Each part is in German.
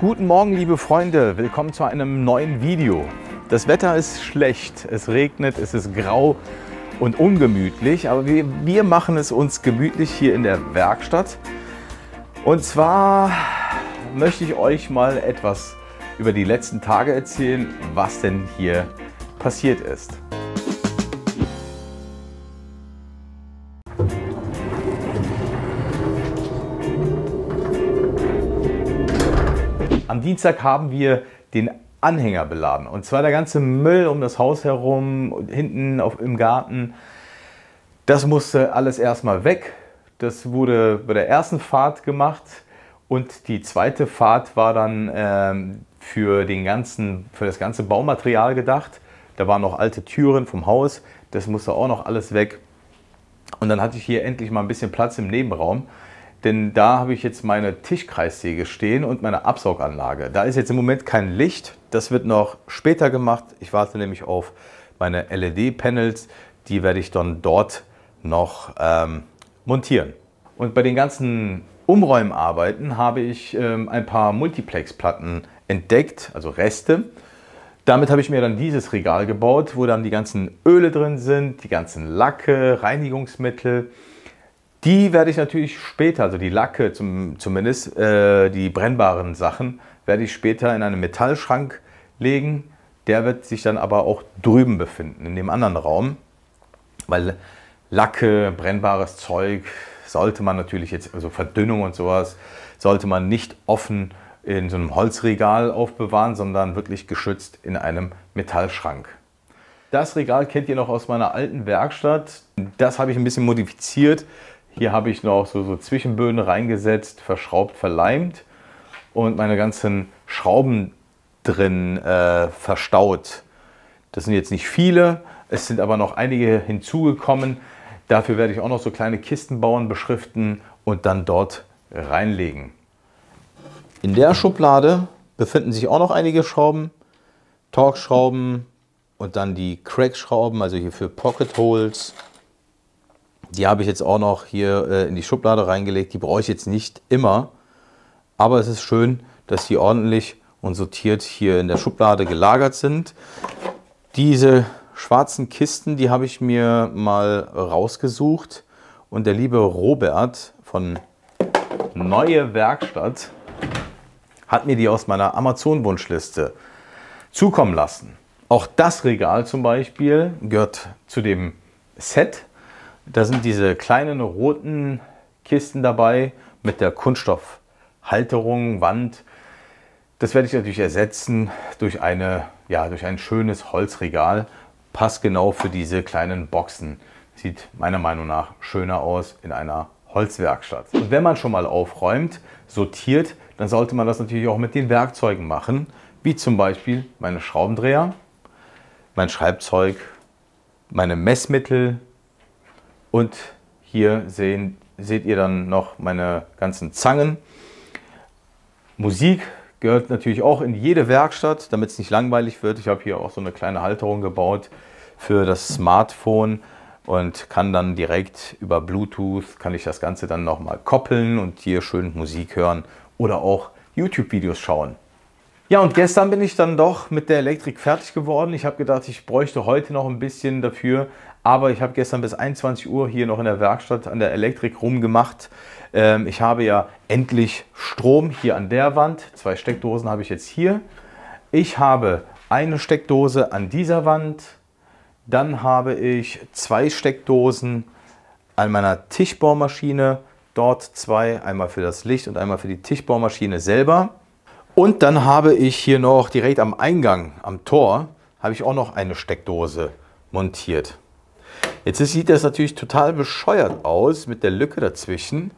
Guten Morgen, liebe Freunde. Willkommen zu einem neuen Video. Das Wetter ist schlecht. Es regnet, es ist grau und ungemütlich. Aber wir, wir machen es uns gemütlich hier in der Werkstatt. Und zwar möchte ich euch mal etwas über die letzten Tage erzählen, was denn hier passiert ist. Am Dienstag haben wir den Anhänger beladen. Und zwar der ganze Müll um das Haus herum, hinten auf, im Garten. Das musste alles erstmal weg. Das wurde bei der ersten Fahrt gemacht. Und die zweite Fahrt war dann ähm, für, den ganzen, für das ganze Baumaterial gedacht. Da waren noch alte Türen vom Haus. Das musste auch noch alles weg. Und dann hatte ich hier endlich mal ein bisschen Platz im Nebenraum. Denn da habe ich jetzt meine Tischkreissäge stehen und meine Absauganlage. Da ist jetzt im Moment kein Licht. Das wird noch später gemacht. Ich warte nämlich auf meine LED-Panels. Die werde ich dann dort noch ähm, montieren. Und bei den ganzen Umräumarbeiten habe ich ähm, ein paar Multiplex-Platten entdeckt, also Reste. Damit habe ich mir dann dieses Regal gebaut, wo dann die ganzen Öle drin sind, die ganzen Lacke, Reinigungsmittel. Die werde ich natürlich später, also die Lacke zum, zumindest, äh, die brennbaren Sachen, werde ich später in einen Metallschrank legen. Der wird sich dann aber auch drüben befinden, in dem anderen Raum. Weil Lacke, brennbares Zeug sollte man natürlich jetzt, also Verdünnung und sowas, sollte man nicht offen in so einem Holzregal aufbewahren, sondern wirklich geschützt in einem Metallschrank. Das Regal kennt ihr noch aus meiner alten Werkstatt. Das habe ich ein bisschen modifiziert. Hier habe ich noch so, so Zwischenböden reingesetzt, verschraubt, verleimt und meine ganzen Schrauben drin äh, verstaut. Das sind jetzt nicht viele, es sind aber noch einige hinzugekommen. Dafür werde ich auch noch so kleine Kisten bauen, beschriften und dann dort reinlegen. In der Schublade befinden sich auch noch einige Schrauben, Torx-Schrauben und dann die Crack-Schrauben, also hier für Pocket Holes. Die habe ich jetzt auch noch hier äh, in die Schublade reingelegt. Die brauche ich jetzt nicht immer, aber es ist schön, dass die ordentlich und sortiert hier in der Schublade gelagert sind. Diese schwarzen Kisten, die habe ich mir mal rausgesucht und der liebe Robert von Neue Werkstatt hat mir die aus meiner Amazon-Wunschliste zukommen lassen. Auch das Regal zum Beispiel gehört zu dem Set da sind diese kleinen roten Kisten dabei mit der Kunststoffhalterung, Wand. Das werde ich natürlich ersetzen durch, eine, ja, durch ein schönes Holzregal. Passt genau für diese kleinen Boxen. Sieht meiner Meinung nach schöner aus in einer Holzwerkstatt. Und wenn man schon mal aufräumt, sortiert, dann sollte man das natürlich auch mit den Werkzeugen machen, wie zum Beispiel meine Schraubendreher, mein Schreibzeug, meine Messmittel, und hier sehen, seht ihr dann noch meine ganzen Zangen. Musik gehört natürlich auch in jede Werkstatt, damit es nicht langweilig wird. Ich habe hier auch so eine kleine Halterung gebaut für das Smartphone und kann dann direkt über Bluetooth, kann ich das Ganze dann nochmal koppeln und hier schön Musik hören oder auch YouTube-Videos schauen. Ja, und gestern bin ich dann doch mit der Elektrik fertig geworden. Ich habe gedacht, ich bräuchte heute noch ein bisschen dafür, aber ich habe gestern bis 21 Uhr hier noch in der Werkstatt an der Elektrik rumgemacht. Ähm, ich habe ja endlich Strom hier an der Wand. Zwei Steckdosen habe ich jetzt hier. Ich habe eine Steckdose an dieser Wand. Dann habe ich zwei Steckdosen an meiner Tischbohrmaschine. Dort zwei, einmal für das Licht und einmal für die Tischbohrmaschine selber. Und dann habe ich hier noch direkt am Eingang, am Tor, habe ich auch noch eine Steckdose montiert. Jetzt sieht das natürlich total bescheuert aus mit der Lücke dazwischen.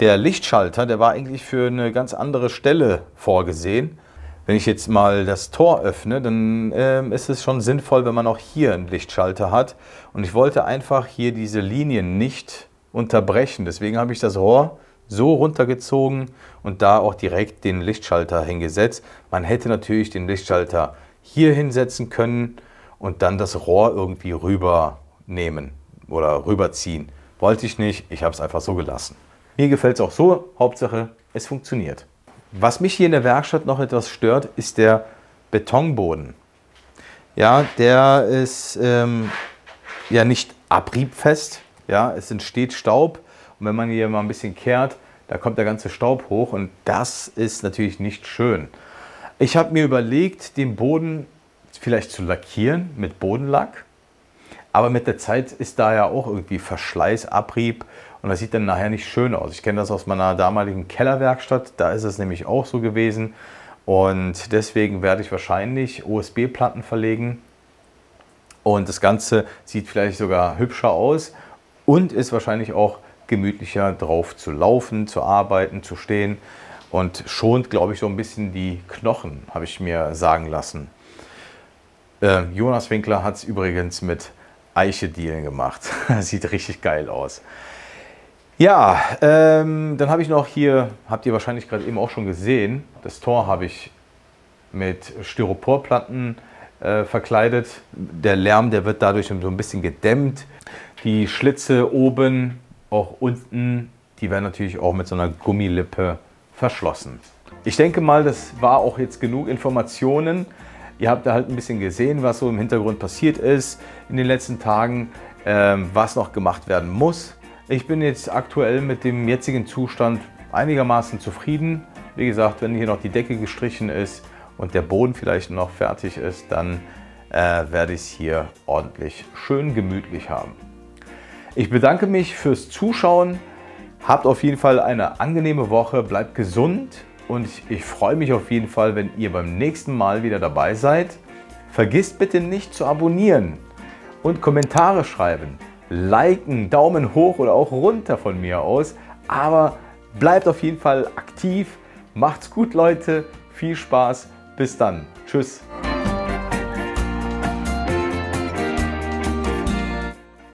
Der Lichtschalter, der war eigentlich für eine ganz andere Stelle vorgesehen. Wenn ich jetzt mal das Tor öffne, dann äh, ist es schon sinnvoll, wenn man auch hier einen Lichtschalter hat. Und ich wollte einfach hier diese Linien nicht unterbrechen. Deswegen habe ich das Rohr so runtergezogen und da auch direkt den Lichtschalter hingesetzt. Man hätte natürlich den Lichtschalter hier hinsetzen können und dann das Rohr irgendwie rüber nehmen oder rüberziehen. Wollte ich nicht, ich habe es einfach so gelassen. Mir gefällt es auch so, Hauptsache es funktioniert. Was mich hier in der Werkstatt noch etwas stört, ist der Betonboden. Ja, der ist ähm, ja nicht abriebfest. Ja, es entsteht Staub und wenn man hier mal ein bisschen kehrt, da kommt der ganze Staub hoch und das ist natürlich nicht schön. Ich habe mir überlegt, den Boden vielleicht zu lackieren mit Bodenlack. Aber mit der Zeit ist da ja auch irgendwie Verschleiß, Abrieb und das sieht dann nachher nicht schön aus. Ich kenne das aus meiner damaligen Kellerwerkstatt, da ist es nämlich auch so gewesen. Und deswegen werde ich wahrscheinlich USB-Platten verlegen. Und das Ganze sieht vielleicht sogar hübscher aus und ist wahrscheinlich auch gemütlicher drauf zu laufen, zu arbeiten, zu stehen und schont, glaube ich, so ein bisschen die Knochen, habe ich mir sagen lassen. Äh, Jonas Winkler hat es übrigens mit Eiche-Dielen gemacht. Sieht richtig geil aus. Ja, ähm, dann habe ich noch hier, habt ihr wahrscheinlich gerade eben auch schon gesehen, das Tor habe ich mit Styroporplatten äh, verkleidet. Der Lärm, der wird dadurch so ein bisschen gedämmt. Die Schlitze oben, auch unten, die werden natürlich auch mit so einer Gummilippe verschlossen. Ich denke mal, das war auch jetzt genug Informationen. Ihr habt da halt ein bisschen gesehen, was so im Hintergrund passiert ist in den letzten Tagen, ähm, was noch gemacht werden muss. Ich bin jetzt aktuell mit dem jetzigen Zustand einigermaßen zufrieden. Wie gesagt, wenn hier noch die Decke gestrichen ist und der Boden vielleicht noch fertig ist, dann äh, werde ich es hier ordentlich schön gemütlich haben. Ich bedanke mich fürs Zuschauen. Habt auf jeden Fall eine angenehme Woche, bleibt gesund und ich freue mich auf jeden Fall, wenn ihr beim nächsten Mal wieder dabei seid. Vergisst bitte nicht zu abonnieren und Kommentare schreiben liken, Daumen hoch oder auch runter von mir aus. Aber bleibt auf jeden Fall aktiv. Macht's gut, Leute. Viel Spaß. Bis dann. Tschüss.